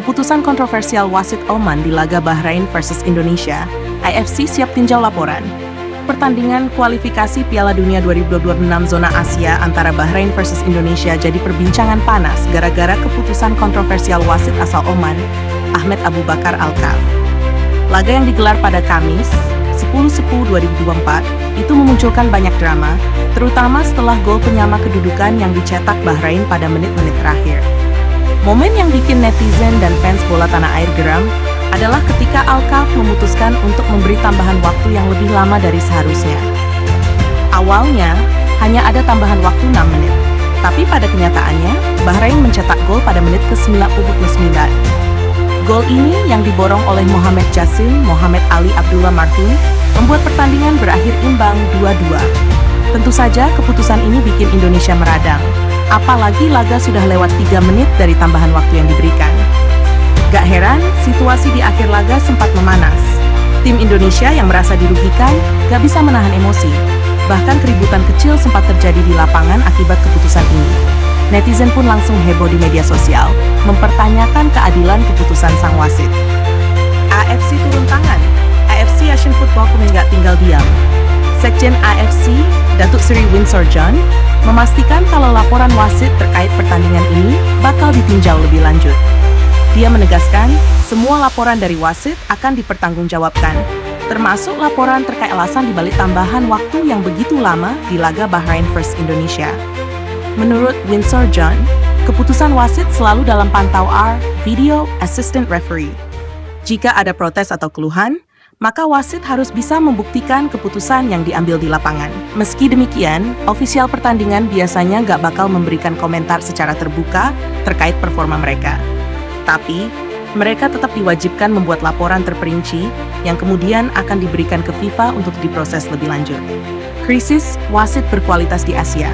keputusan kontroversial wasit Oman di laga Bahrain versus Indonesia, IFC siap tinjau laporan. Pertandingan kualifikasi Piala Dunia 2026 zona Asia antara Bahrain versus Indonesia jadi perbincangan panas gara-gara keputusan kontroversial wasit asal Oman, Ahmed Abu Bakar Al-Kaf. Laga yang digelar pada Kamis, 10-10-2024, itu memunculkan banyak drama, terutama setelah gol penyama kedudukan yang dicetak Bahrain pada menit-menit terakhir. Momen yang bikin netizen dan fans bola tanah air geram adalah ketika Alkaf memutuskan untuk memberi tambahan waktu yang lebih lama dari seharusnya. Awalnya, hanya ada tambahan waktu 6 menit. Tapi pada kenyataannya, Bahrain mencetak gol pada menit ke-99. Gol ini yang diborong oleh Mohamed Jassim Mohamed Ali Abdullah Marhum membuat pertandingan berakhir imbang 2-2. Tentu saja keputusan ini bikin Indonesia meradang, Apalagi laga sudah lewat 3 menit dari tambahan waktu yang diberikan. Gak heran, situasi di akhir laga sempat memanas. Tim Indonesia yang merasa dirugikan gak bisa menahan emosi. Bahkan keributan kecil sempat terjadi di lapangan akibat keputusan ini. Netizen pun langsung heboh di media sosial, mempertanyakan keadilan keputusan sang wasit. AFC turun tangan, AFC Asian Football pun nggak tinggal diam. Sekjen AFC, Datuk Seri Windsor John, memastikan kalau laporan wasit terkait pertandingan ini bakal ditinjau lebih lanjut. Dia menegaskan, semua laporan dari wasit akan dipertanggungjawabkan, termasuk laporan terkait alasan dibalik tambahan waktu yang begitu lama di laga Bahrain First Indonesia. Menurut Windsor John, keputusan wasit selalu dalam pantau R, Video Assistant Referee. Jika ada protes atau keluhan, maka wasit harus bisa membuktikan keputusan yang diambil di lapangan. Meski demikian, ofisial pertandingan biasanya nggak bakal memberikan komentar secara terbuka terkait performa mereka. Tapi, mereka tetap diwajibkan membuat laporan terperinci yang kemudian akan diberikan ke FIFA untuk diproses lebih lanjut. Krisis wasit berkualitas di Asia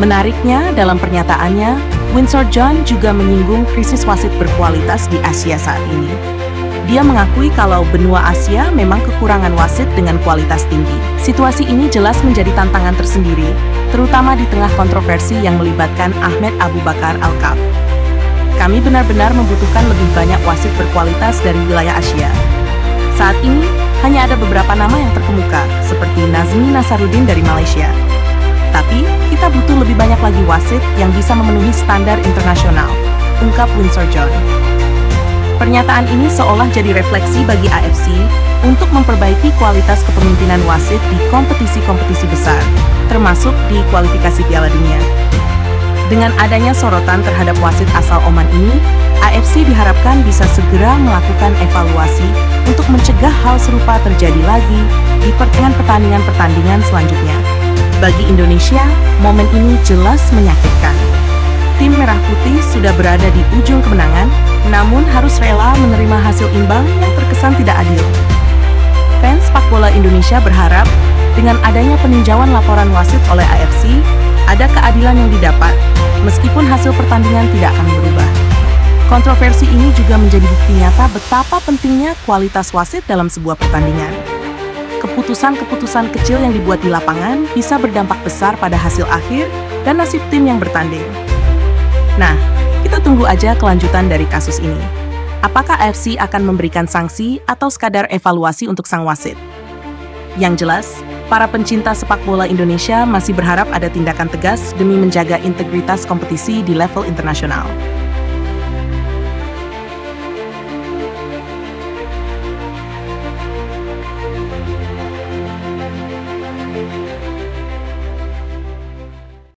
Menariknya, dalam pernyataannya, Windsor John juga menyinggung krisis wasit berkualitas di Asia saat ini. Dia mengakui kalau benua Asia memang kekurangan wasit dengan kualitas tinggi. Situasi ini jelas menjadi tantangan tersendiri, terutama di tengah kontroversi yang melibatkan Ahmed Abu Bakar Al-Kaf. Kami benar-benar membutuhkan lebih banyak wasit berkualitas dari wilayah Asia. Saat ini, hanya ada beberapa nama yang terkemuka, seperti Nazmi Nasaruddin dari Malaysia. Tapi, kita butuh lebih banyak lagi wasit yang bisa memenuhi standar internasional, ungkap Windsor John. Pernyataan ini seolah jadi refleksi bagi AFC untuk memperbaiki kualitas kepemimpinan wasit di kompetisi-kompetisi besar, termasuk di kualifikasi Piala Dunia. Dengan adanya sorotan terhadap wasit asal Oman ini, AFC diharapkan bisa segera melakukan evaluasi untuk mencegah hal serupa terjadi lagi di pertandingan-pertandingan selanjutnya. Bagi Indonesia, momen ini jelas menyakitkan. Putih sudah berada di ujung kemenangan namun harus rela menerima hasil imbang yang terkesan tidak adil. Fans sepak bola Indonesia berharap dengan adanya peninjauan laporan wasit oleh AFC, ada keadilan yang didapat, meskipun hasil pertandingan tidak akan berubah. Kontroversi ini juga menjadi bukti nyata betapa pentingnya kualitas wasit dalam sebuah pertandingan. Keputusan-keputusan kecil yang dibuat di lapangan bisa berdampak besar pada hasil akhir dan nasib tim yang bertanding. Nah, kita tunggu aja kelanjutan dari kasus ini. Apakah AFC akan memberikan sanksi atau sekadar evaluasi untuk sang wasit? Yang jelas, para pencinta sepak bola Indonesia masih berharap ada tindakan tegas demi menjaga integritas kompetisi di level internasional.